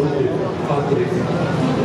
上といパートです。